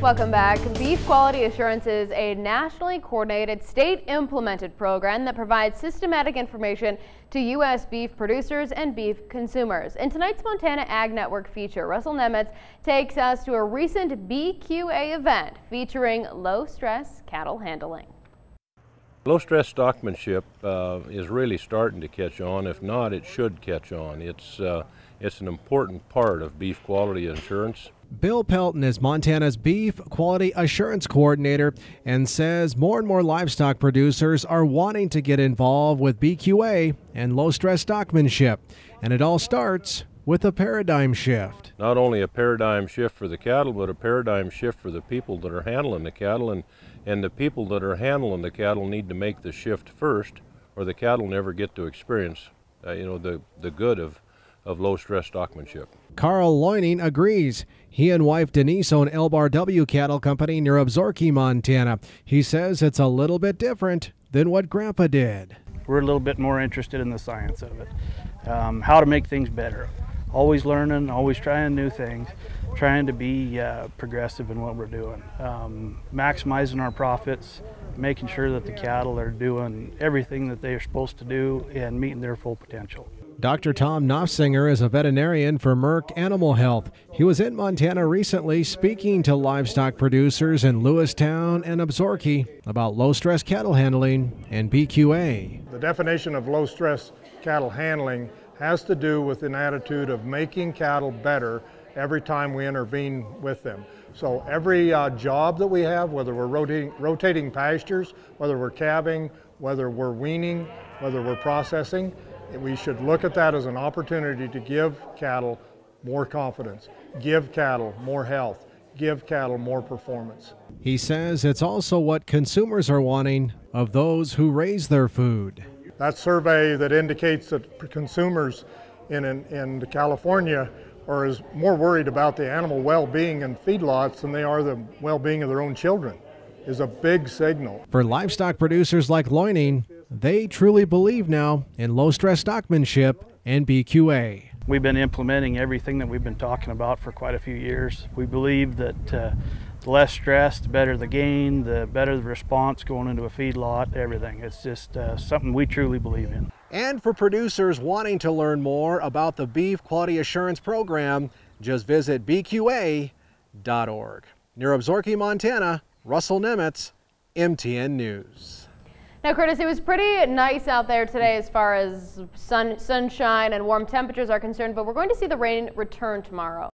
Welcome back. Beef Quality Assurance is a nationally coordinated, state-implemented program that provides systematic information to U.S. beef producers and beef consumers. In tonight's Montana Ag Network feature, Russell Nemitz takes us to a recent BQA event featuring low-stress cattle handling. Low-stress stockmanship uh, is really starting to catch on. If not, it should catch on. It's, uh, it's an important part of beef quality assurance. Bill Pelton is Montana's Beef Quality Assurance Coordinator and says more and more livestock producers are wanting to get involved with BQA and low stress stockmanship. And it all starts with a paradigm shift. Not only a paradigm shift for the cattle, but a paradigm shift for the people that are handling the cattle. And, and the people that are handling the cattle need to make the shift first, or the cattle never get to experience, uh, you know, the, the good of of low stress stockmanship. Carl Loining agrees. He and wife Denise own LBRW Cattle Company near Absarokee, Montana. He says it's a little bit different than what Grandpa did. We're a little bit more interested in the science of it, um, how to make things better. Always learning, always trying new things, trying to be uh, progressive in what we're doing, um, maximizing our profits, making sure that the cattle are doing everything that they are supposed to do and meeting their full potential. Dr. Tom Noffsinger is a veterinarian for Merck Animal Health. He was in Montana recently speaking to livestock producers in Lewistown and Absarokee about low stress cattle handling and BQA. The definition of low stress cattle handling has to do with an attitude of making cattle better every time we intervene with them. So every uh, job that we have, whether we're rotating, rotating pastures, whether we're calving, whether we're weaning, whether we're processing, we should look at that as an opportunity to give cattle more confidence, give cattle more health, give cattle more performance. He says it's also what consumers are wanting of those who raise their food. That survey that indicates that consumers in, in, in California are as more worried about the animal well-being in feedlots than they are the well-being of their own children is a big signal. For livestock producers like Loining, they truly believe now in low stress stockmanship and BQA. We've been implementing everything that we've been talking about for quite a few years. We believe that uh, the less stress, the better the gain, the better the response going into a feedlot, everything. It's just uh, something we truly believe in. And for producers wanting to learn more about the Beef Quality Assurance Program, just visit bqa.org. Near Absarokee, Montana, Russell Nemitz, MTN News. Now, Curtis, it was pretty nice out there today as far as sun, sunshine and warm temperatures are concerned, but we're going to see the rain return tomorrow.